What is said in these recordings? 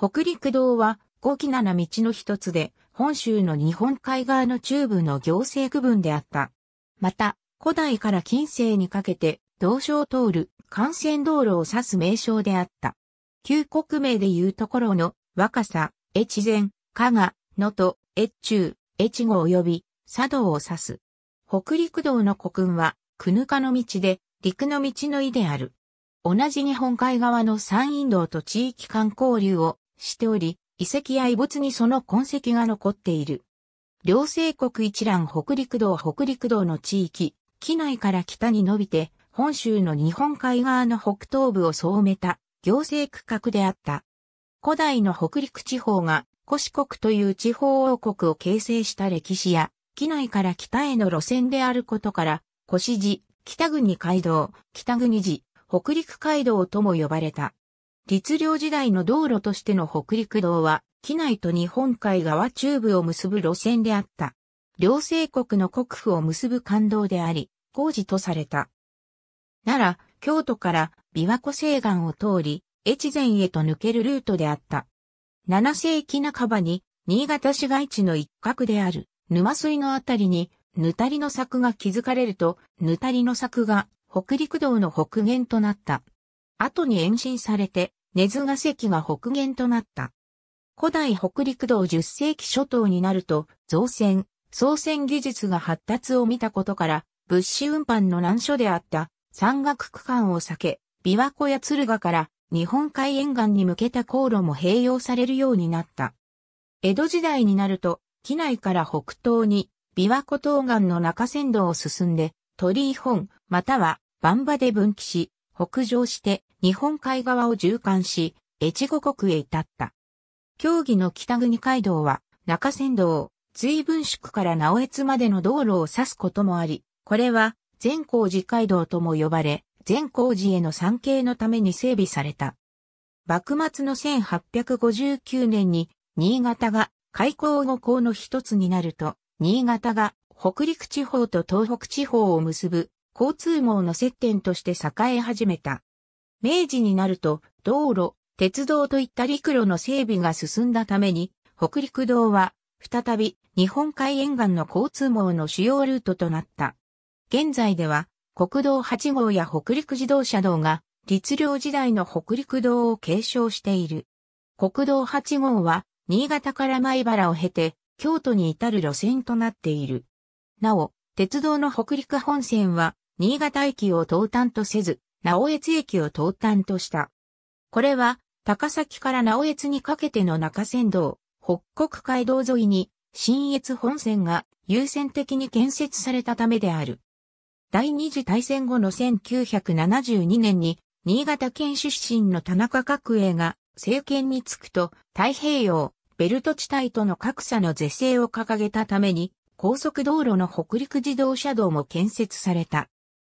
北陸道は、高貴な道の一つで、本州の日本海側の中部の行政区分であった。また、古代から近世にかけて、道所を通る幹線道路を指す名称であった。旧国名でいうところの若さ、越前、加賀、能登、越中、越後及び佐渡を指す。北陸道の古訓は、くぬかの道で、陸の道の意である。同じ日本海側の山陰道と地域間交流をしており、遺跡や遺物にその痕跡が残っている。両西国一覧北陸道北陸道の地域、機内から北に伸びて、本州の日本海側の北東部を総めた行政区画であった。古代の北陸地方が古四国という地方王国を形成した歴史や、機内から北への路線であることから、古市寺、北国街道、北国寺、北陸街道とも呼ばれた。律令時代の道路としての北陸道は、機内と日本海側中部を結ぶ路線であった。両西国の国府を結ぶ感動であり、工事とされた。奈良、京都から琵琶湖西岸を通り、越前へと抜けるルートであった。7世紀半ばに、新潟市街地の一角である、沼水のあたりに、ぬたりの柵が築かれると、ぬたりの柵が北陸道の北限となった。後に延伸されて、根津ヶ関が北限となった。古代北陸道10世紀初頭になると、造船、操船技術が発達を見たことから、物資運搬の難所であった山岳区間を避け、琵琶湖や敦賀から日本海沿岸に向けた航路も併用されるようになった。江戸時代になると、機内から北東に琵琶湖東岸の中山道を進んで、鳥居本、または万場で分岐し、北上して日本海側を縦貫し、越後国へ至った。競技の北国街道は中山道、随分宿から直江津までの道路を指すこともあり、これは善光寺街道とも呼ばれ、善光寺への参詣のために整備された。幕末の1859年に新潟が開港後港の一つになると、新潟が北陸地方と東北地方を結ぶ交通網の接点として栄え始めた。明治になると道路、鉄道といった陸路の整備が進んだために、北陸道は再び日本海沿岸の交通網の主要ルートとなった。現在では国道8号や北陸自動車道が律令時代の北陸道を継承している。国道8号は新潟から米原を経て京都に至る路線となっている。なお、鉄道の北陸本線は新潟駅を東端とせず、直江津駅を東端とした。これは、高崎から直江津にかけての中山道、北国街道沿いに、新越本線が優先的に建設されたためである。第二次大戦後の1972年に、新潟県出身の田中角栄が政権に就くと、太平洋、ベルト地帯との格差の是正を掲げたために、高速道路の北陸自動車道も建設された。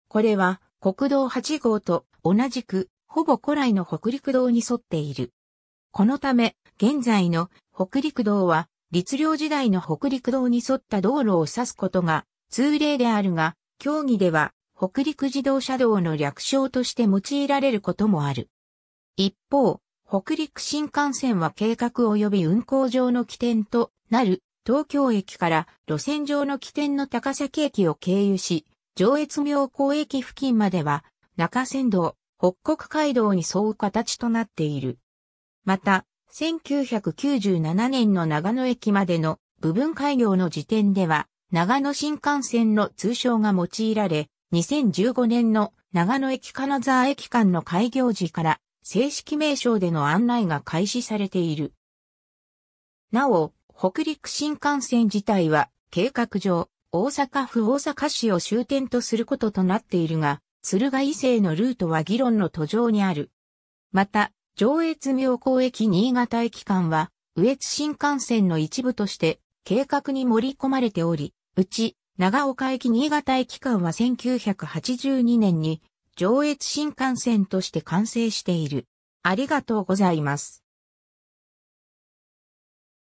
これは国道8号と同じくほぼ古来の北陸道に沿っている。このため、現在の北陸道は律令時代の北陸道に沿った道路を指すことが通例であるが、競技では北陸自動車道の略称として用いられることもある。一方、北陸新幹線は計画及び運行上の起点となる東京駅から路線上の起点の高崎駅を経由し、上越妙高駅付近までは中山道、北国街道に沿う形となっている。また、1997年の長野駅までの部分開業の時点では、長野新幹線の通称が用いられ、2015年の長野駅金沢駅間の開業時から正式名称での案内が開始されている。なお、北陸新幹線自体は計画上、大阪府大阪市を終点とすることとなっているが、敦賀以西のルートは議論の途上にある。また、上越妙高駅新潟駅間は、羽越新幹線の一部として計画に盛り込まれており、うち、長岡駅新潟駅間は1982年に上越新幹線として完成している。ありがとうございます。